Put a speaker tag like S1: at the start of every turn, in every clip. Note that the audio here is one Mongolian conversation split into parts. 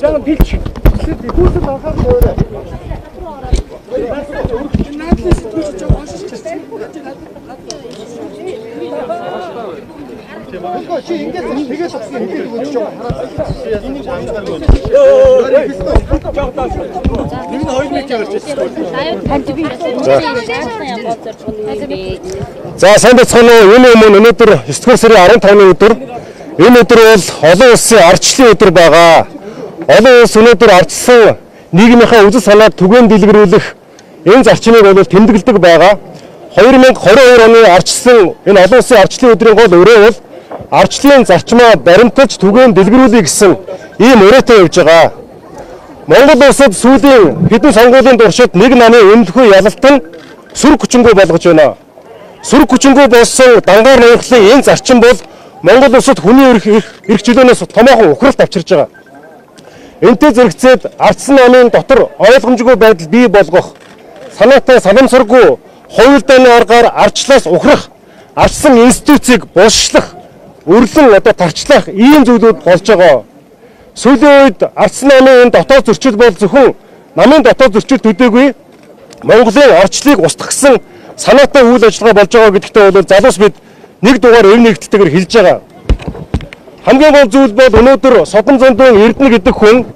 S1: Жан бич. Хүүсэл анхаар нөөрэ. Наадлаас түүж жоо хошиж Тэгэхгүй чи ингэж тэгээд авсан ингэж өгч жоо хараад. Энийг хамсаар гоо. Нэг нь 2 метр явж
S2: За сайн байцгаана уу? Энэ өмнө өнөөдөр 9 сарын 15-ны өдөр энэ өдөр бол олон улсын арчлын өдөр байгаа. Олон улс өнөөдөр арчсан нийгмийнхаа үзэл санааг түгээн дэлгэрүүлэх энэ зарчмыг бол тэмдэглэдэг байгаа. 2022 оны арчсан энэ олон улсын арчлын өдрийн гол өрөө бол арчлын зарчмаа баримтаж түгээн дэлгэрүүлэх гэсэн ийм өрөөтэй явж байгаа. Монгол улсад сүүлийн хэдэн сонгуулийн туршид нэг намын үнэлэхгүй ялалт нь сүр хүчингү болгож байна. Сүр хүчингү болсон дангаар ноёрхлын энэ зарчим бол Монгол улсад хүний эрх эрх чөлөөнөөс томоохон ухралт авчирж байгаа. Энтэй зэрэгцээд ардсан намын дотор ойлгомжгүй байдал бий болгох, санаатай санамсаргүй хувь дааны аргаар ардчлаас ухрах, ардсан институцийг булшлах, өрлөн одоо тарчлах ийм зүйлүүд болж байгаа. Сүүлийн үед ардсан намын энэ дотоод зөрчил бол зөвхөн намын дотоод зөрчил төдөөгүй Монголын орчлыг устгахсан санаатай үйл ажиллагаа болж байгаа гэдэгтээ бол залуус бид нэг дугаар өв нэгдэлтэйгээр хэлж байгаа. Хамгийн гол зүйл бол өнөөдөр Содон зөндөн Эрдэнэ гэдэг хүн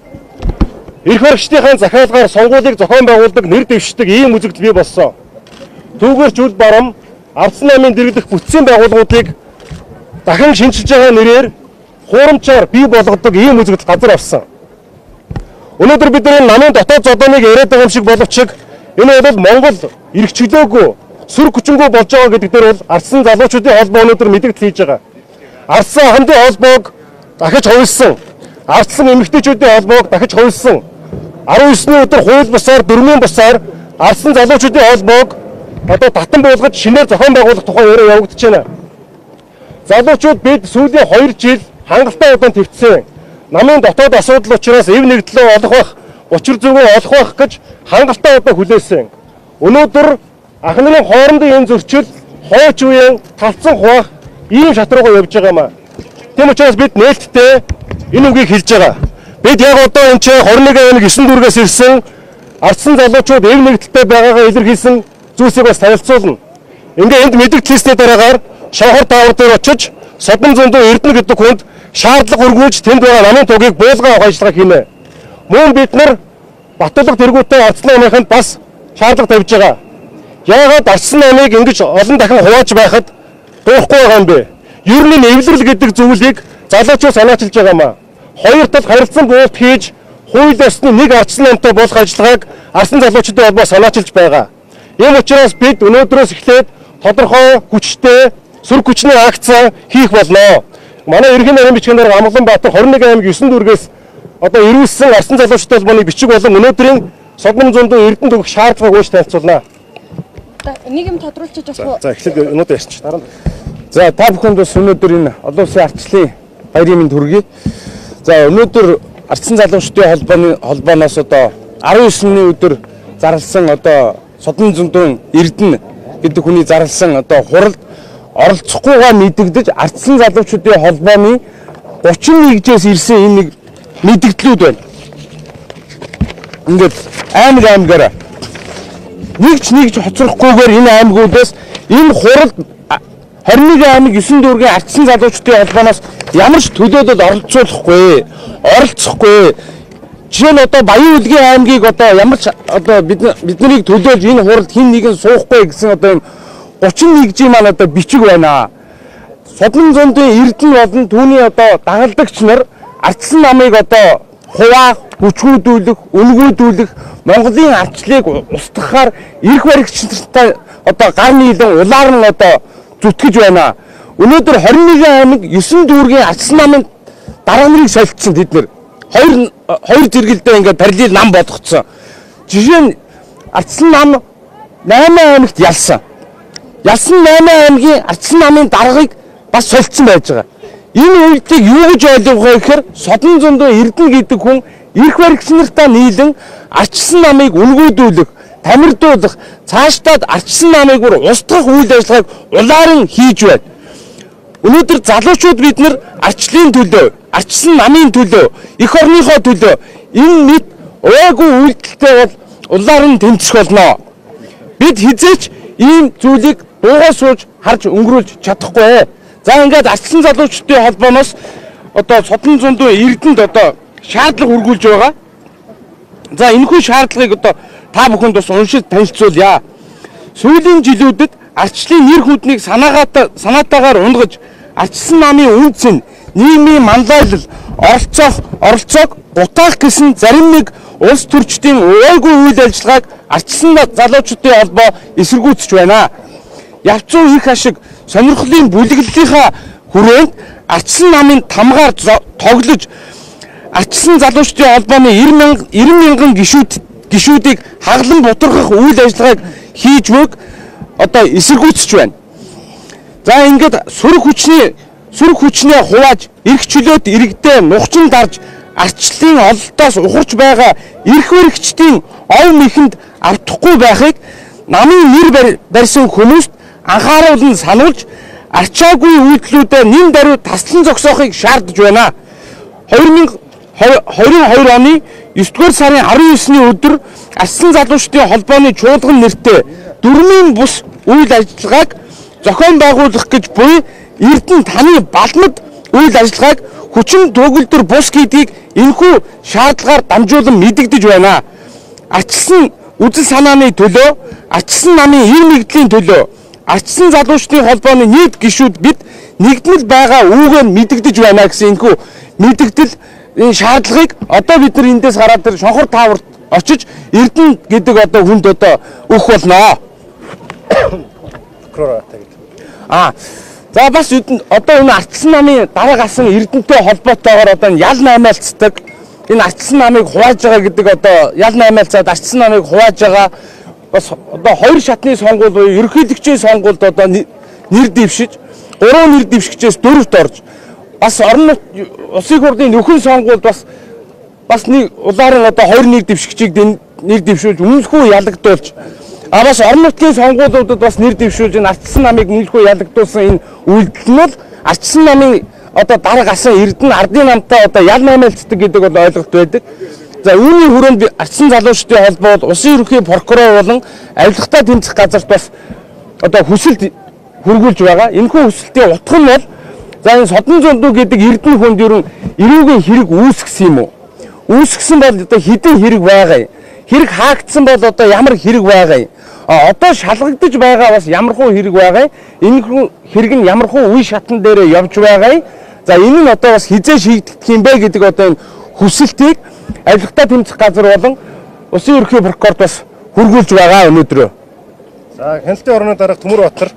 S2: эрх баригчдын захиалгаар сонгуулийг зохион байгуулдаг нэр дэвшдэг ийм үзэгдэл бий болсон. Түүгээр чүл барам ардсан намын дэргэдэх бүтцийн байгууллагуудыг дахин шинжилж байгаа нэрээр хуурамчаар бий болгодог ийм үзэгдэл газар авсан. Өнөөдөр бид энэ намын дотоод зодоныг яриад байгаа юм шиг боловч энэ бол Монгол эрх чөлөөгүй сүр хүчингү болж байгаа гэдэг дээр бол арсан залуучуудын холбоо өнөөдөр мэдээлэл хийж байгаа. Арсан хамтын холбоог дахиж хувилсан. Ардсан эмэгтэйчүүдийн холбоог дахиж хувилсан. 19-ний өдөр хууль бусаар дөрмийн бусаар арсан залуучуудын холбоог одоо татан буулгаж шинээр зохион байгуулах тухай өөрөө явагдаж байна. Залуучууд бид сүүлийн 2 жил хангалттай удаан төвцсөн. Намын дотоод асуудал учраас эв нэгдлөө олох бах, учир зүгөө олох бах гэж хангалттай удаан хүлээсэн. Өнөөдөр ах нарын хоорондын энэ зөрчил хойч үеийн талцсан хуваах ийм шат руугаа явж байгаа юм аа. Тийм учраас бид нээлттэй энэ үгийг хэлж байгаа. Бид яг одоо энэ чинь 21 аймаг 9 дүүргээс ирсэн ардсан залуучууд эв нэгдэлтэй байгаагаа илэрхийлсэн зүйлсийг бас танилцуулна. Ингээ энд мэдээлэлтэй дараагаар шавхар таавар дээр очиж Содон зөндөө Эрдэнэ гэдэг хүнд шаардлага өргүүлж тэнд байгаа намын тугийг буулгаа авах ажиллагаа хийнэ. Мөн бид нар Батлаг тэргүүтээ ардсан намынханд бас шаардлага тавьж байгаа. Яагаад ардсан намыг ингэж олон дахин хувааж байхад дуухгүй байгаа юм бэ? Ер нь эвлэрэл гэдэг зүйлийг залуучууд санаачилж байгаа маа. Хоёр тал харилцан буулт хийж хууль ёсны нэг ардсан намтай болох ажиллагааг арсан залуучуудын холбоо санаачилж байгаа. Ийм учраас бид өнөөдрөөс эхлээд тодорхой хүчтэй сөрөг хүчний акц хийх болно. Манай ерөнхий нарийн бичгээр Амглан Баатар 21 аймаг 9 дүүргээс одоо ирүүлсэн арсан залуучуудын холбооны бичиг болон өнөөдрийн Содон зөндөө Эрдэнэ төгөх шаардлагыг ууш танилцуулнаа.
S3: Нэг юм тодруулчих жоох уу?
S2: За эхлээд өнөөдөр ярьчих. Дараа нь. За та бүхэнд бас өнөөдөр энэ олон улсын арчлын баярын мэнд хүргэе. За өнөөдөр ардсан залуучдын холбооны холбооноос одоо 19-ний өдөр зарласан одоо Содон зөндөн Эрдэнэ гэдэг хүний зарласан одоо хуралд оролцохгүйгаа мэдэгдэж ардсан залуучдын холбооны 31-жээс ирсэн энэ нэг мэдгдлүүд байна. Ингээд аймаг аймагаараа нэг ч нэг ч хоцрохгүйгээр энэ аймагуудаас энэ хуралд 21 аймаг 9 дүүргийн ардсан залуучдын холбооноос ямар ч төлөөдөд оролцуулахгүй, оролцохгүй. Жишээ нь одоо Баян үлгийн аймгийг одоо ямар ч одоо бид биднийг төлөөлж энэ хуралд хин нэгэн суухгүй гэсэн одоо юм 31 жи маань одоо бичиг байна. Содон зөндийн Эрдэнэ болон түүний одоо дагалдагч нар ардсан намыг одоо хуваах, хүчгүүдүүлэх, өнгөөдүүлэх, Монголын ардчлалыг устгахаар эрх баригчтай одоо гар нийлэн улаар нь одоо зүтгэж байна. Өнөөдөр 21 аймаг 9 дүүргийн ардсан намын дараа нарыг солилцсон тэд нэр. Хоёр хоёр зэрэгэлдээ ингээд параллел нам болгоцсон. Жишээ нь ардсан нам 8 аймагт ялсан. Ялсан 8 аймгийн ардсан намын даргаыг бас солилцсон байж байгаа. Энэ үйлдэлийг юу гэж ойлгох вэ гэхээр Содон зөндөө Эрдэнэ гэдэг хүн эрх баригч нартаа нийлэн арчсан намыг үнгүүдүүлэх, тамирдуулах, цаашдаад арчсан намыг бүр устгах үйл ажиллагааг улаан хийж байна.
S4: Өнөөдөр залуучууд бид нар арчлын төлөө, арчсан намын төлөө, эх орныхоо төлөө энэ мэд уугүй үйлдэлтэй бол улаар нь тэмцэх болно. Бид хизээч ийм зүйлийг дуугаа сууж харж өнгөрүүлж чадахгүй. За ингээд арчсан залуучдын холбооноос одоо содон зундуу эрдэнэд одоо шаардлага үргүүлж байгаа. За энэхүү шаардлагыг одоо та бүхэнд бас уншиж танилцуулъя. Сүүлийн жилүүдэд арчлын нэр хүднийг санаагаатаа санаатаагаар унгаж арчсан намын үнц нь нийгмийн манлайлал оролцоох оролцоог бутаах гэсэн зарим нэг улс төрчдийн ууйгүй үйл ажиллагааг арчсан залуучуудын холбоо эсэргүүцэж байна. Явцуу их ашиг сонирхлын бүлэглэлийнхаа хүрээнд арчсан намын тамгаар тоглож арчсан залуучдын холбооны 90 мянга 90 мянган гишүүд гишүүдийг хаглан бутаргах үйл ажиллагааг хийж өг одоо эсэргүүцэж байна. За ингээд сөрөг хүчний сөрөг хүчнээ хувааж эрх чөлөөт иргэдээ нухчин дарж арчлалын ололтоос ухарч байгаа эрх баригчдын ов мэхэнд автахгүй байхыг намын нэр барьсан хүмүүст анхааруулн сануулж арчаагүй үйлдэлүүдэд нэн даруй таслан зогсоохыг шаардж байна. 2022 оны 9-р сарын 19-ны өдөр Арслан залуучдын холбооны чуулган нэртэй дөрмийн бус үйл ажиллагааг зохион байгуулах гэж буй Эрдэнэ таны балмад үйл ажиллагааг хүчин төгөлдөр бус гэдгийг энэхүү шаардлагаар дамжуулан мэдэгдэж байна. Арчсан үзэл санааны төлөө, арчсан намын ир нэгдлийн төлөө, арчсан залуучдын холбооны нийт гишүүд бид нэгдмэл байгаа үүгээр мэдэгдэж байна гэсэн энэхүү мэдэгдэл энэ шаардлагыг одоо бид нар эндээс гараад тэр шонхор тааварт очиж Эрдэнэ гэдэг одоо хүнд одоо өгөх болно.
S1: Прокурор атаа гэдэг.
S4: Аа за бас одоо энэ ардсан намын дараа гасан Эрдэнэтэй холбоотойгоор одоо ял наймаалцдаг энэ ардсан намыг хувааж байгаа гэдэг одоо ял наймаалцаад ардсан намыг хувааж байгаа бас одоо хоёр шатны сонгуул буюу ерөнхийлөгчийн сонгуульд одоо нэр дэвшиж гурван нэр дэвшигчээс дөрөвт орж бас орон улсын хурлын нөхөн сонгуульд бас бас нэг улаарын одоо хоёр нэр дэвшигчийг нэр дэвшүүлж өмнөхөө ялагдуулж а бас орон нутгийн сонгуулиудад бас нэр дэвшүүлж энэ ардсан намыг өмнөхөө ялагдуулсан энэ үйлдэл нь бол ардсан намын одоо дарга гасан эрдэнэ ардын намтай одоо ял наймаалцдаг гэдэг бол ойлголт байдаг. За үүний хүрээнд ардсан залуучдын холбоо бол улсын ерөнхий прокурор болон авилгатай тэмцэх газарт бас одоо хүсэлт хөргүүлж байгаа. Энэхүү хүсэлтийн утга нь бол за энэ содон зундуу гэдэг эрдэнэ хүнд ерөн эрүүгийн хэрэг үүсгэсэн юм уу? Үүсгэсэн бол одоо хідэн хэрэг байгаа юм. Хэрэг хаагдсан бол одоо ямар хэрэг байгаа юм? А одоо шалгагдаж байгаа бас ямархуу хэрэг байгаа юм. Энэ хэрэг нь ямархуу үе шатан дээр явж байгаа юм. За энэ нь одоо бас хизээ шийдэгдэх юм бэ гэдэг одоо энэ хүсэлтийг авилгатай тэмцэх газар болон Улсын ерөнхий прокурорт бас хургуулж байгаа өнөөдрөө.
S1: За хяналтын орны дарга Төмөр Батар.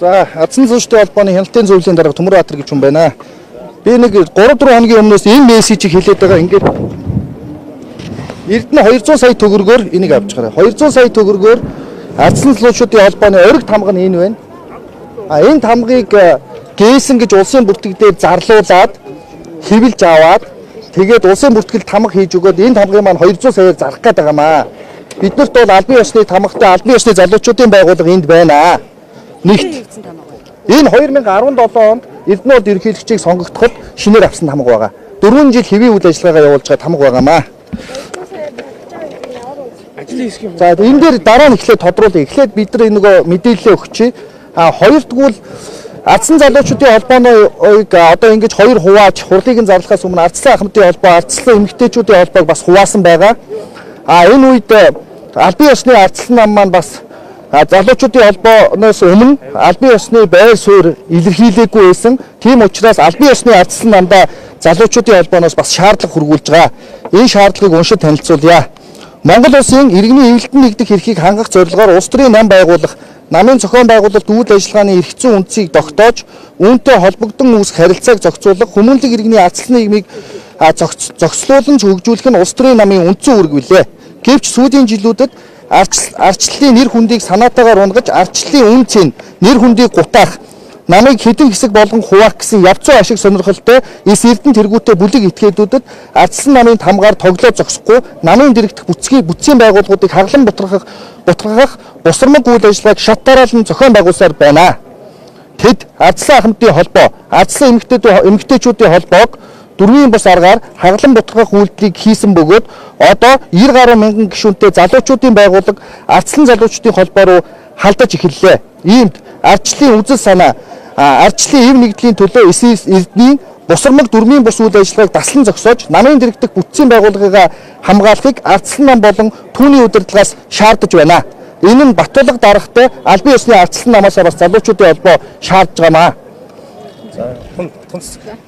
S1: За Адсан зүүчтэй холбооны хяналтын зөвлөлийн дарга Төмөр Батар гэж хүн байна. Би нэг 3 4 хоногийн өмнөөс энэ мессежийг хэлээд байгаа. Ингээд Эрдэнэ 200 сая төгрөгөөр энийг авч гараа. 200 сая төгрөгөөр Адсан зүүчүүдийн холбооны ориг тамга нь энэ байна. А энэ тамгыг гээсэн гэж улсын бүртгэл дээр зарлуулад хэвлж аваад Тэгээд улсын бүртгэл тамга хийж өгөөд энэ тамгын маань 200 саяар зарах гээд байгаа маа. Биднэрт бол албан ёсны тамгатай албан ёсны залуучуудын байгууллага энд байна. Нэгт. Энэ 2017 онд Эрдэнэ улс ерөнхийлөгчийг сонгогдоход шинээр авсан тамга байгаа. 4 жил хэвийн үйл ажиллагаа явуулж байгаа тамга байгаа маа. За энэ дээр дараа нь эхлээд тодруулъя. Эхлээд бид нар нөгөө мэдээлэлээ өгчээ. А хоёрдугаар Ардсан залуучуудын холбооноог одоо ингэж хоёр хувааж хурлыг нь зарлахаас өмнө ардсан ахмадын холбоо, ардсан эмэгтэйчүүдийн холбоог бас хуваасан байгаа. А энэ үед албан ёсны ардсан нам маань бас залуучуудын холбооноос өмнө албан ёсны байр суурь илэрхийлээгүй байсан. Тийм учраас албан ёсны ардсан намдаа залуучуудын холбооноос бас шаардлага хургуулж байгаа. Энэ шаардлагыг уншиж танилцуулъя. Монгол улсын иргэний эвлэлтэн нэгдэх эрхийг хангах зорилгоор улс төрийн нам байгуулах намын зохион байгуулалт үйл ажиллагааны эрх зүйн үндсийг тогтоож үүнтэй холбогдсон үүсэх харилцааг зохицуулах хүмүүнлэг иргэний ардсан нийгмийг зохицуулан хөгжүүлэх нь улс төрийн намын үндсэн үүрэг билээ. Гэвч сүүлийн жилүүдэд арчлалын нэр хүндийг санаатаагаар унгаж арчлалын үнцийг нэр хүндийг гутаах намайг хэдэн хэсэг болгон хуваах гэсэн явцуу ашиг сонирхолтой эс эрдэнэ тэргүүтээ бүлэг этгээдүүдэд ардсан намын тамгаар тоглоо зогсохгүй намын дэрэгдэх бүтцгийн бүтцийн байгууллагуудыг хаглан бутрахах бутгах бусрамг үйл ажиллагааг шат дараалан зохион байгуулсаар байна. тэд ардсан ахмадын холбоо, ардсан эмэгтэйчүүд эмэгтэйчүүдийн холбоог дөрвийн бус аргаар хаглан бутгах үйлдэлийг хийсэн бөгөөд одоо 90 гаруй мянган гишүүнтэй залуучуудын байгууллага ардсан залуучуудын холбоо руу халдаж эхэллээ. Иймд ардчлалын үзэл санаа, ардчлалын эв нэгдлийн төлөө эрдний бусармаг дөрмийн бус үйл ажиллагааг таслан зогсоож намын дэрэгдэх бүтцийн байгууллагыг хамгаалахыг ардсан нам болон түүний удирдлагаас шаардаж байна. Энэ нь Батулга дарагтай албан ёсны ардсан намаас бас залуучуудын холбоо шаардж байгаамаа.
S2: За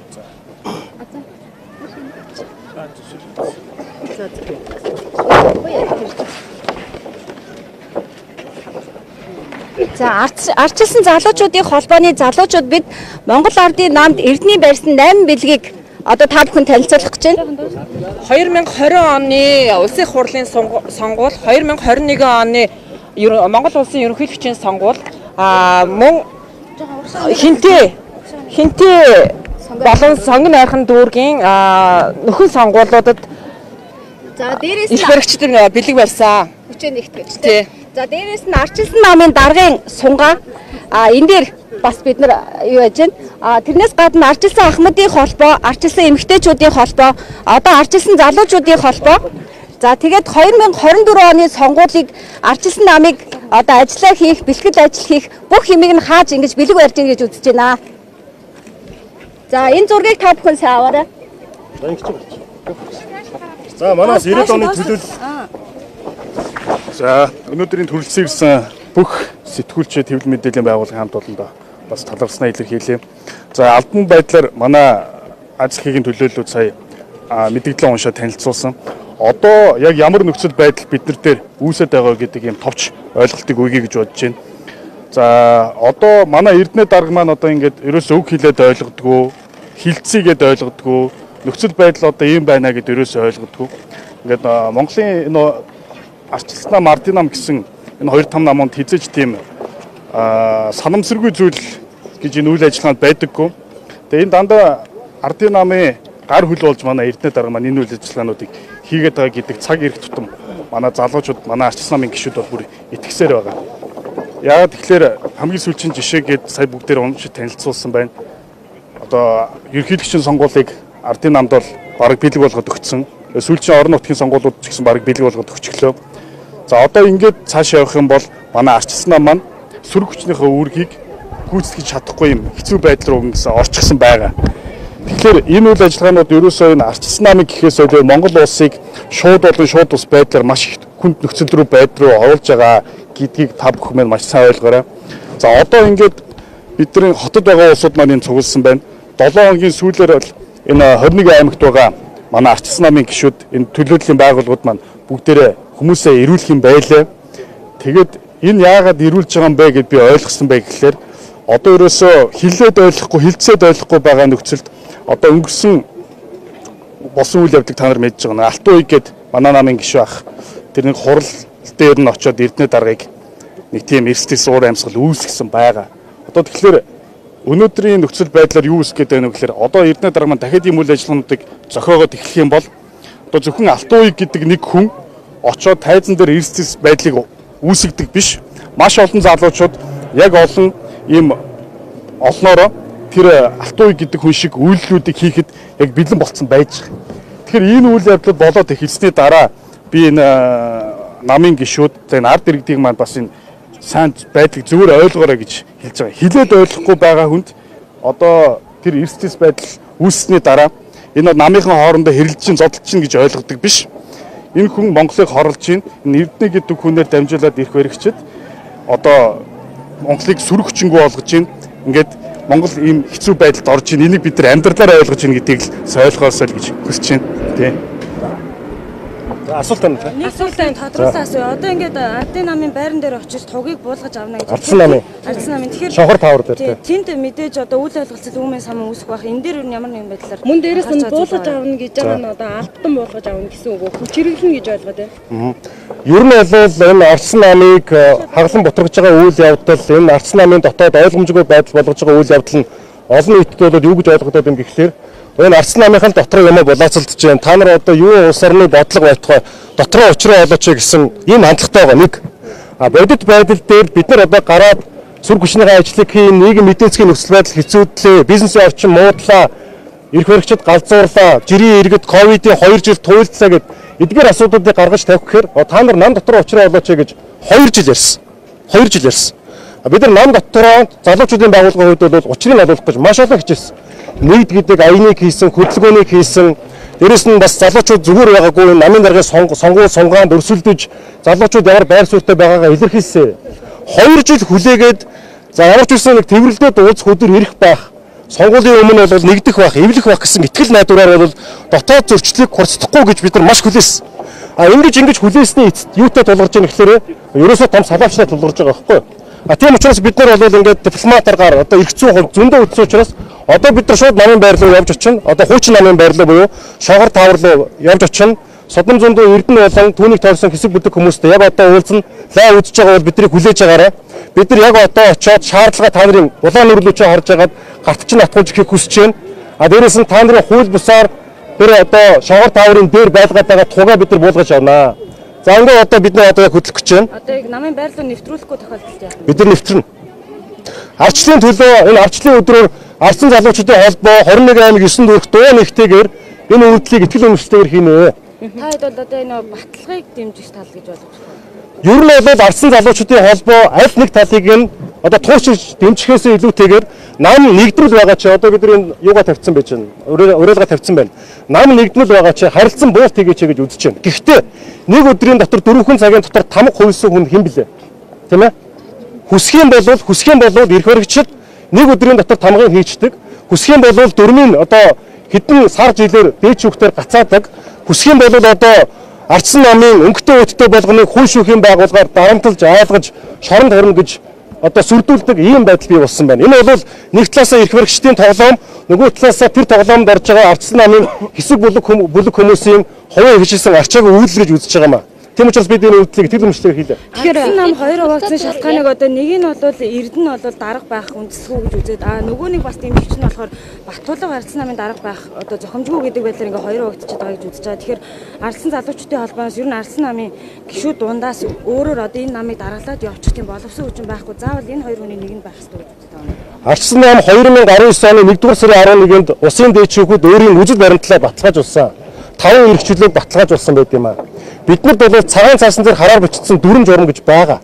S2: тунц.
S3: За ардчилсан залуучуудын холбооны залуучууд бид Монгол Ардын намд Эрдэнэ барьсан 8 бэлгийг одоо та бүхэн танилцуулах гэж байна.
S5: 2020 оны улсын хурлын сонгуул 2021 оны Монгол улсын ерөнхийлөгчийн сонгуул мөн хинтээ хинтээ болон сонгон найрхан дүүргийн нөхөн сонгуулиудад
S3: За дээрээс
S5: их баригчдын бэлэг барьсан.
S3: хүчээ нэгт гэж
S5: Тий.
S3: За дээрээс нь арчилсан намын даргын сунгаа а энэ дээр бас бид нар юу яаж байна? А тэрнээс гадна арчилсан ахмадын холбоо, арчилсан эмэгтэйчүүдийн холбоо, одоо арчилсан залуучуудын холбоо. За тэгээд 2024 оны сонгуулийг арчилсан намыг одоо ажиллаа хийх, бэлтгэл ажил хийх бүх хэмийг нь хааж ингэж бэлэг барьж ийн гэж үзэж байна. За энэ зургийг та бүхэн сайн аваарай.
S6: За манаас 90 оны төлөөлөл. За өнөөдрийн төрөлцсөн ирсэн бүх сэтгүүлчид хэвлэл мэдээллийн байгууллагын хамт олондоо бас талархснаа илэрхийлье. За албан байдлаар манай ажил хийгийн төлөөллүүд сая мэдээлэл уншаад танилцуулсан. Одоо яг ямар нөхцөл байдал бид нар дээр үүсэт байгаа гэдэг юм товч ойлголтыг өгье гэж бодож байна. За одоо манай Эрдэнэ дарга маань одоо ингээд ерөөсөө үг хэлээд ойлгодгоо, хилцээгээд ойлгодгоо, нөхцөл байдал одоо ийм байна гэдээ ерөөсөө ойлгодгоо. Ингээд Монголын энэ арчилснаа Мартинам гэсэн энэ хоёр том намууд хизэж тийм санамсаргүй зүйл гэж энэ үйл ажиллагаанд байдаггүй. Тэгээ энэ дандаа ардын намын гар хөл болж манай Эрдэнэ дарга маань энэ үйл ажиллагаануудыг хийгээд байгаа гэдэг цаг ирэх тутам манай залуучууд манай арчилсан намын гишүүд бол бүр итгэсээр байгаа. Яагаад тэгэхээр хамгийн сүүлийн жишээгээд сая бүгдээр уншиж танилцуулсан байна. Одоо ерөнхийлөгчийн сонгуулийг ардын намд бол бараг бэлэг болгоод өгсөн. Сүүлийн орон нутгийн сонгуулиуд ч гэсэн бараг бэлэг болгоод өгчлөө. За одоо ингээд цааш явах юм бол манай арчилсан нам маань сөрөг хүчнийхээ үүргийг гүйцэтгэж чадахгүй юм хэцүү байдал руу гэсэн орчихсон байгаа. Тэгэхээр энэ үйл ажиллагаанууд ерөөсөө энэ арчилсан намын гэхээс өөр Монгол улсыг шууд болон шууд ус байдлаар маш их хүнд нөхцөл рүү байдал руу оруулж байгаа гэдгийг та бүхэн маань маш сайн ойлгоорой. За одоо ингээд бидний хотод байгаа улсууд маань энэ цугласан байна. 7 хоногийн сүүлээр энэ 21 аймагт байгаа манай арчилсан намын гишүүд энэ төлөөллийн байгууллагууд маань бүгдээрээ хүмүүсээ ирүүлэх юм байлаа. Тэгээд энэ яагаад ирүүлж байгаа юм бэ гэд би ойлгосон бай гэхлээр одоо ерөөсөө хилээд ойлгохгүй хилцээд ойлгохгүй байгаа нөхцөлд одоо өнгөрсөн болсон үйл явдлыг та нар мэдж байгаа. Алтан ууг гээд манай намын гишүү ах тэр нэг хурал дээр нь очиод Эрдэнэ даргаыг нэг тийм эрсдэс уур амьсгал үүсгэсэн байгаа. Одоо тэгэхээр өнөөдрийн нөхцөл байдлаар юу үсэх гээд байна вэ гэхээр одоо Эрдэнэ дарга маань дахиад ийм үйл ажиллагаануудыг зохиогоод эхлэх юм бол одоо зөвхөн Алтан ууг гэдэг нэг хүн очиод тайзан дээр эрсдэс байдлыг үүсгдэг биш. Маш олон залуучууд яг олон ийм олноороо тэр алтууй гэдэг хүн шиг үйлдэлүүдийг хийхэд яг бэлэн болцсон байж байгаа. Тэгэхээр энэ үйл явдлууд болоод эхэлсний дараа би энэ намын гişүүд энэ ард иргэдийг маань бас энэ сайн байдлыг зөвөр ойлгоорой гэж хэлж байгаа. Хилээд ойлгохгүй байгаа хүнд одоо тэр эрсдэс байдал үүссний дараа энэ намынхан хоорондоо хэрэлж чин зодолж чин гэж ойлгодог биш. Энэ хүн Монголыг хорлож чин энэ Эрдэнэ гэдэг хүнээр дамжуулаад ирэх баригчид одоо Монголыг сүрэг хүчингүү болгож чин ингээд Монгол ийм хэцүү байдалд орж ийн энийг бид нар амьдралаар ойлгож ийн гэдгийг л ойлгоосоо л гэж хүсэж байна. Тий.
S2: Асуулт байна.
S7: Нэг асуултаа тодруулсан асуу. Одоо ингээд ардын намын байран дээр очиж тугийг буулгаж авна гэж.
S2: Ардсан намын.
S7: Ардсан намын. Тэгэхээр
S2: Шонхор таавар дээр тий.
S7: Тэнд мэдээж одоо үйл ойлголцол үүмэн саман үүсэх байх. Энэ дээр юу ямар нэгэн байдлаар
S3: Мөн дээрээс нь буулгаж авна гэж байгаа нь одоо альптан буулгаж авна гэсэн үг. Хүч хэрэглэн гэж ойлгоод байна.
S2: Ер нь бол энэ Арцсан намыг хаглан бутгаж байгаа үйл явдал энэ Арцсан намын дотоод ойлгомжгүй байдал болгож байгаа үйл явдал нь олон нийтэд бол юу гэж ойлгогдоод байна гэхлээр энэ Арцсан намынхан дотор юм болооцолдож байна. Та нар одоо юу улс орны бодлого байтугай дотроо учраа олооч гэсэн ийм хандлагатай байгаа нэг. А бодит байдал дээр бид нар одоо гараад сүр хүчний ажлыг хийн, нийгэм мэдээ засгийн нөхцөл байдал хэцүүдлээ, бизнесийн орчин муудлаа, эрх баригчид галзуурлаа, жирийн иргэд ковидын 2 жил туйлдлаа гэд эдгээр асуудлуудыг гаргаж тавих гэхээр та нар нам дотор уучраа болооч гэж 2 жил ярьсан. 2 жил ярьсан. Бид нар нам дотороо залуучуудын байгууллагын хувьд бол учрыг олуулах гэж маш олон хичээсэн. Нэгд гэдэг аяныг хийсэн, хөдөлгөөнийг хийсэн, Дээрэс нь бас залуучууд зүгээр байгаагүй намын даргын сонгуул сунгаанд өрсөлдөж залуучууд ямар байр суурьтай байгаагаа илэрхийлсэн. 2 жил хүлээгээд за ямар ч үсэн нэг тэмрэлдээд уулзах өдөр ирэх байх. Сонгуулийн өмнө бол нэгдэх байх, эвлэх байх гэсэн итгэл найдвараар бол дотоод зөрчлийг хурцдахгүй гэж бид нар маш хүлээсэн. А ингэж ингэж хүлээсний эцэст юутай тулгарч байгаа гэхээр ерөөсөө том салаавчтай тулгарч байгаа байхгүй юу? А тийм учраас бид нар бол ингээд дипломатаргаар одоо зүүн хувь зөндөө үтсэн учраас одоо бид нар шууд намын байр руу явж очино. Одоо хуучин намын байр руу буюу шогор тавар руу явж очино. Содом зөндөө Эрдэнэ болон түүнийг тойрсон хэсэг бүдэг хүмүүстэй яг одоо уулзна. Лай үзэж байгаа бол биднийг хүлээж байгаарай. Бид нар яг одоо очиод шаардлага та нарын улаан нүрлүүчээ харж агаад гарт чинь атгуулж ихийг хүсэж байна. А дээрээс нь та нарын хууль бусаар тэр одоо шогор таврын дээр байлгаад байгаа тугаа бид нар буулгаж авнаа. За ингээд одоо бид нар одоо яг хөдлөх гэж байна.
S7: Одоо яг намын байрлал нэвтрүүлэхгүй тохиолдолд яах вэ?
S2: Бид нар нэвтрэнэ. Арчлын төлөө энэ арчлын өдрөөр Арсан залуучуудын холбоо 21 аймаг 9 дүүрэх дуу нэгтэйгээр энэ үйлдэлийг ихтгэл өмчлөлтөөр хийнэ.
S7: Та хэд бол одоо энэ баталгааг дэмжих тал гэж ойлгож байна.
S2: Ер нь бол Арсан залуучуудын холбоо аль нэг талыг нь одоо туушиж дэмжихээс илүүтэйгээр нам нэгдрэл байгаа чи одоо бид энэ юугаа тавьсан байж байна. Уриалга тавьсан байна. Нам нэгдмэл байгаа чи харилцан буурт хийгээч гэж үзэж байна. Гэхдээ нэг өдрийн дотор дөрвөн цагийн дотор тамга хувьсан хүн хэн блэ? Тийм ээ? Хүсхийн бол хүсхийн бол эрх баригчид нэг өдрийн дотор тамгыг хийчдэг. Хүсхийн бол дөрмийн одоо хэдэн сар жилээр дээч хүүхдээр гацаадаг. Хүсхийн бол одоо ардсан намын өнгөтэй өттэй болгоныг хүн шүүхийн байгууллагаар дарамтлж айлгаж шоронд хорно гэж одоо сүрдүүлдэг ийм байдал бий болсон байна. Энэ бол нэг талаасаа эрх баригчдын тоглоом, нөгөө талаасаа тэр тоглоомд орж байгаа ардсан намын хэсэг бүлэг бүлэг хүмүүсийн хувийн хичээсэн арчааг үйлдэл гэж үзэж байгаа юм аа. Тийм учраас бид энэ үйлдэлийг тэр өмчлөөр хийлээ.
S7: Тэгэхээр нам хоёр хуваацсан шалтгааныг одоо нэг нь бол Эрдэнэ нь бол дарга байх үндэслэгүү гэж үзээд аа нөгөө нэг бас тийм хүч нь болохоор Баттуулга Ардсан намын дарга байх одоо зохимжгүй гэдэг байдлаар ингээ хоёр хуваагдчихад байгаа гэж үзэж байгаа. Тэгэхээр Ардсан залуучуудын холбоос ер нь Ардсан намын гişүүд дундаас өөрөөр одоо энэ намыг дараалаад явуучих тийм боловсон хүчин байхгүй. Заавал энэ хоёр хүний нэг нь байх хэрэгтэй гэж үздэг байна.
S2: Ардсан нам 2019 оны 1-р сарын 11-нд усын дээчүүхүүд өөрийн үжил баримтлаа баталгаажуулсан. Таван эрхчлөлийг баталгаажуулсан байт юм аа биднэрд бол цагаан цаасан дээр хараар бичсэн дүрм журам гэж байгаа.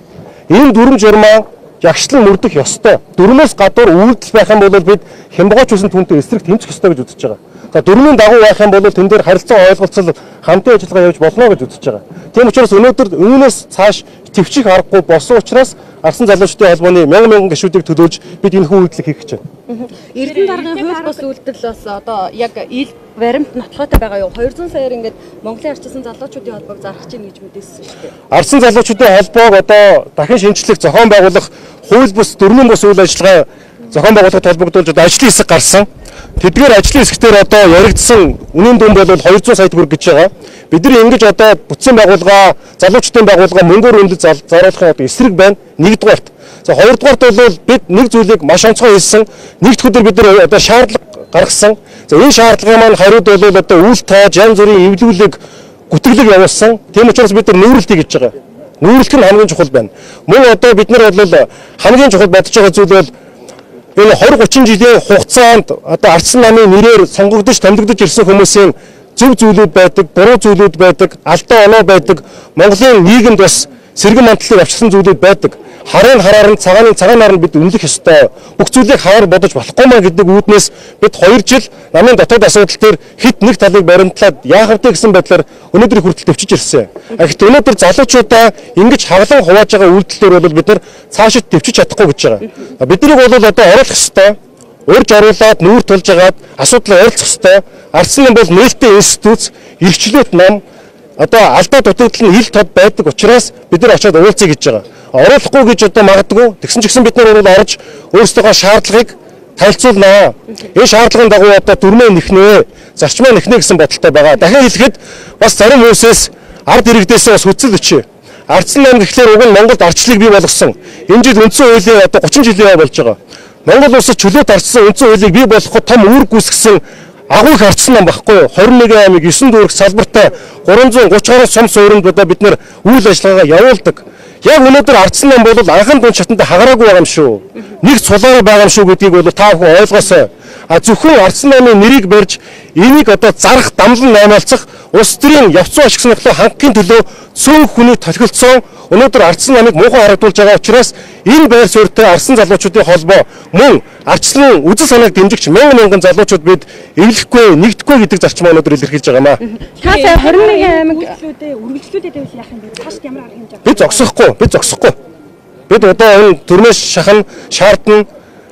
S2: Энэ дүрм журмаа ягшлан мөрдөх ёстой. Дүрмээс гадуур үйлдэл байх юм бол бид хямбгооч үсэн түнтэй эсрэг тэмцэх ёстой гэж үзэж байгаа. За дөрмийн дагуу байх юм бол тэн дээр харилцаа ойлголцол хамтын ажиллагаа явж болно гэж үзэж байгаа. Тийм учраас өнөөдөр үүнээс цааш төвчих аргагүй болсон учраас Арсан залуучдын холбооны мянган мянган гишүүдийг төлөөж бид энэ хүү үйлдэл хийх гэж байна.
S8: Эрдэнэ даргын хууль бус үйлдэл бас одоо яг ил баримт нотлохотой байгаа юу? 200 саяар ингээд Монголын арчилсан залуучуудын холбоог зарах чинь гэж мэдээсэн шүү дээ.
S2: Арсан залуучуудын холбоог одоо дахин шинжлэх зохион байгуулах хууль бус дөрмийн бус үйл ажиллагаа зохион байгуулалт холбогдуулж одоо ажлын хэсэг гарсан. Тэдгээр ажлын хэсгээр одоо яригдсан үнийн дүн бол 200 сая төгрөг гэж байгаа. Бид нар ингэж одоо бүтцийн байгууллага, залуучдын байгууллага мөнгөөр өндөж заруулахын одоо эсрэг байна. Нэгдүгээрт. За хоёрдугаарт бол бид нэг зүйлийг маш онцгой хэлсэн. Нэгд өдөр бид нар одоо шаардлага гаргасан. За энэ шаардлагын маань хариуд бол одоо үйл тоож, янз бүрийн эвлүүлэг, гүтгэлэг явуулсан. Тийм учраас бид нар нүүрэлт хийж байгаа. Нүүрэлт нь хамгийн чухал байна. Мөн одоо бид нар бол хамгийн чухал бодож байгаа зүйл бол энэ 20 30 жилийн хугацаанд одоо ардсан намын нэрээр сонгогдож томилогдож ирсэн хүмүүсийн зөв зүйлүүд байдаг, буруу зүйлүүд байдаг, алдаа оноо байдаг. Монголын нийгэмд бас сэргэн мантлыг авчирсан зүйлүүд байдаг. Харын хараар нь цагааны цагаанаар нь бид үнэлэх ёстой. Бүх зүйлийг хавар бодож болохгүй маа гэдэг үүднээс бид 2 жил намын дотоод асуудал дээр хит нэг талыг баримтлаад яах вэ гэсэн байдлаар өнөөдрийг хүртэл төвчж ирсэн. Гэхдээ өнөөдөр залуучуудаа ингэж хавлан хувааж байгаа үйлдэлээр бол бид нар цаашид төвчж чадахгүй гэж байгаа. Биднийг бол одоо оруулах ёстой урьж оруулаад нүүр тулж агаад асуудал ойролцох ёстой. Ардсан бол нээлттэй институт, эрхчлөөт нам одоо алдаа дутагдал нь ил тод байдаг учраас бид нар очиод уулзъя гэж байгаа. Оруулахгүй гэж одоо магадгүй. Тэгсэн ч гэсэн бид нар бол орж өөрсдөө шаардлагыг танилцуулнаа. Энэ шаардлагын дагуу одоо дүрмээ нэхнэ, зарчмаа нэхнэ гэсэн бодолтой байгаа. Дахин хэлэхэд бас зарим хүмүүсээс ард иргэдээс бас хүчил өчөө. Ардсан нам гэхлээр уг нь Монголд ардчлалыг бий болгосон. Энэ жил үндсэн хуулийн одоо 30 жилийн болж байгаа. Монгол улсад чөлөөт ардсан үндсэн хуулийг бий болгоход том үүрэг гүйцэтгэсэн агуу их ардсан нам багхгүй юу? 21 аймаг 9 дүүрэг салбартай 330 гаруй сум суурьнд одоо бид нар үйл ажиллагаагаа явуулдаг. Яг өнөөдөр ардсан нам бол анхан дунд чатанд хагараагүй байгаа юм шүү. Нэг цулаараа байгаа юм шүү гэдгийг бол та бүхэн ойлгоосой. А зөвхөн ардсан намын нэрийг барьж энийг одоо зарах дамлан наймаалцах улс төрийн явцуу ашиг сонирхлоо хангахын төлөө цөөн хүний тохиролцсон өнөөдөр ардсан намыг муухай харагдуулж байгаа учраас энэ байр суурьтай арсан залуучуудын холбоо мөн ардчлан үзэл санааг дэмжигч мянган мянган залуучууд бид эвлэхгүй нэгдэхгүй гэдэг зарчмаа өнөөдөр илэрхийлж байгаамаа.
S7: Та сая 21 аймаг үйлчлүүдээ үргэлжлүүлээд байвал яах юм бэ? Цааш ямар арга хэмжээ авах?
S2: Бид зогсохгүй, бид зогсохгүй. Бид одоо энэ төрмөс шахан шаардна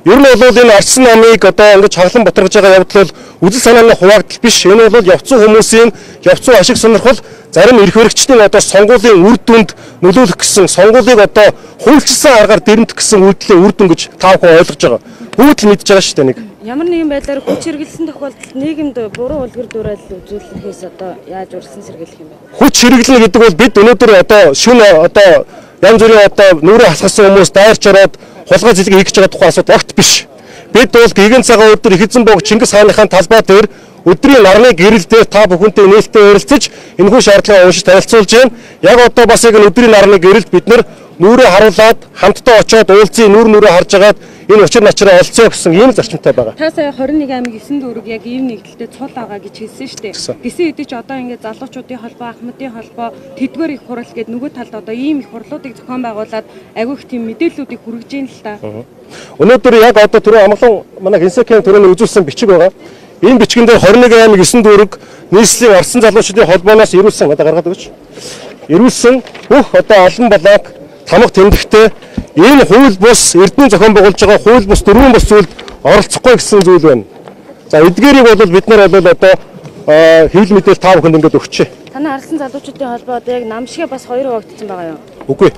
S2: Ер нь бол энэ ардсан намыг одоо ингэж хаглан батаргаж байгаа явдал бол үзэл санааны хуваагдал биш. Энэ бол явцсан хүмүүсийн явцсан ашиг сонирхол зарим эрх баригчдын одоо сонгуулийн үр дүнд нөлөөлөх гэсэн сонгуулийг одоо хуульчилсан аргаар дэрэмдэх гэсэн үйлдэлийн үр дүн гэж та бүхэн ойлгож байгаа. Бүгд л мэдж байгаа шүү дээ нэг.
S7: Ямар нэгэн байдлаар хүч хэрэглэсэн тохиолдолд нийгэмд буруу үлгэр дуурайл үзүүлэхээс одоо яаж урьдчилан сэргийлэх юм бэ?
S2: Хүч хэрэглэнэ гэдэг бол бид өнөөдөр одоо шүн одоо янз бүрийн одоо нүрээ хасгасан хүмүүс дайрч ороод хулгай зэлэг хийх гэж байгаа тухайн асуудал огт биш. Бид бол гигэн цагаан өдөр их эзэн бог Чингис хааныхаа талбай дээр өдрийн нарны гэрэл дээр та бүхэнтэй нээлттэй ярилцаж энэхүү шаардлагаа уншиж танилцуулж байна. Яг одоо бас яг өдрийн нарны гэрэлд бид нүрээ харуулад хамтдаа очиод уулзын нүр нүрээ харж агаад энэ учир начраа олцоо гэсэн ийм зарчимтай байгаа.
S7: Та сая 21 аймаг 9 дүүрэг яг ийм нэгдэлтэй цул байгаа гэж хэлсэн шүү дээ. Гисэн хэдий ч одоо ингээд залуучуудын холбоо, ахмадын холбоо, тэдгээр их хурал гэдэг нөгөө талд одоо ийм их хурлуудыг зохион байгуулад агүй их тийм мэдээллүүдийг хүргэж ийн л та.
S2: Өнөөдөр яг одоо түрүү амглан манай Хинсекийн төрөний үзүүлсэн бичиг байгаа. Энэ бичгэн дээр 21 аймаг 9 дүүрэг нийслэлийн арсан залуучуудын холбооноос ирүүлсэн одоо гаргаад өгч. Ирүүлсэн бүх одоо олон балааг тамга тэмдэгтэй энэ хууль бус эрдэнэ зохион байгуулж байгаа хууль бус дөрвөн бус зүйлд оролцохгүй гэсэн зүйл байна. За эдгээрийг бол бид нар бол одоо хил мэдээл тав хүнд ингээд өгчээ.
S7: Танай арсан залуучуудын холбоо одоо яг нам шигэ бас хоёр хуваагдсан байгаа юу?
S2: Үгүй.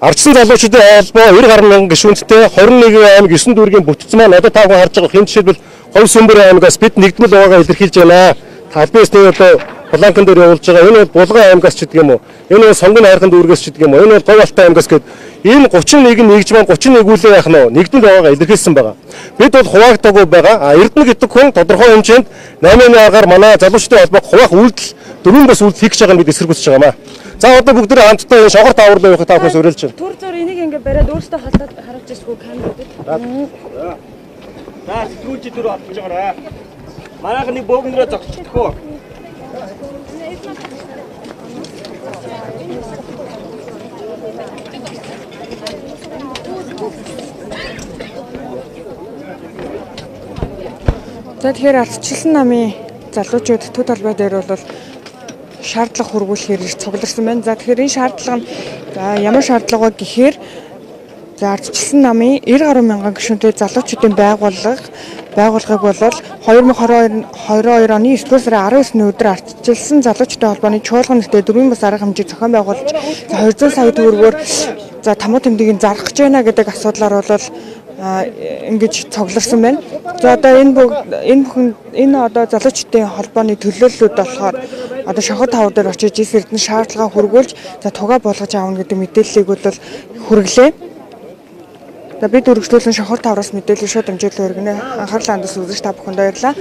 S2: Ардсан залуучуудын холбоо 90 гаруй мянган гишүүнтэй 21 аймаг 9 дүүргийн бүтц маань одоо та хүн харж байгаа хэм жишээлбэл Хов Сүмбэр аймагаас бид нэгдмэл байгаагаа илэрхийлж байна. Талбайс нэг одоо Буланкан дээр явуулж байгаа. Энэ бол Булган аймагаас ч гэдэг юм уу. Энэ бол Сонгон хайрхан дүүргээс ч гэдэг юм уу. Энэ бол Говь Алтай аймагаас гээд энэ 31 нэгж маань 31 үлээ яах нь нэгдэл байгаагаа илэрхийлсэн байгаа. Бид бол хуваагдаагүй байгаа. А Эрдэнэ гэдэг хүн тодорхой хэмжээнд 8-ны аргаар манай залуучдын холбоог хуваах үйлдэл дөрвөн бас үйлдэл хийх гэж байгааг бид эсэргүүцэж байгаамаа. За одоо бүгд нэг хамтдаа энэ шогор таавар руу явах та бүхэн уриалж байна.
S7: Түр зур энийг ингээ бариад өөртөө холдоод харуулж ирсгүй камеруудад.
S9: За сэтгүүлч дөрөв авчиж байгаарай. Манайх нэг бөөгнөрөө зогсчихгүй.
S10: За тэгэхээр ардчилсан намын залуучууд төд толгой дээр бол шаардлага хургуулахаар ирж цугларсан байна. За тэгэхээр энэ шаардлага нь за ямар шаардлага вэ гэхээр за ардчилсан намын 90 гаруй мянган гишүүнтэй залуучуудын байгууллага байгууллагыг бол 2022 22 оны 9 сарын 19-ний өдөр ардчилсан залуучуудын холбооны чуулган нэгтээ дөрвөн бас арга хэмжээ зохион байгуулж 200 сая төгрөгөөр за тамуу тэмдгийг зарах гэж байна гэдэг асуудлаар бол ингэж цоглорсон байна. За одоо энэ энэ бүхэн энэ одоо залуучдын холбооны төлөөллүүд болохоор одоо шохор тав дээр очиж жис эрдэнэ шаардлага хөргүүлж за тугаа болгож аавна гэдэг мэдээллийг бол хүргэлээ. За бид үргэлжлүүлэн шохор тавраас мэдээлэл шууд амжилт өргөнө. Анхаарлаа хандас үзэж та бүхэнд баярлалаа.